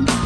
Mom.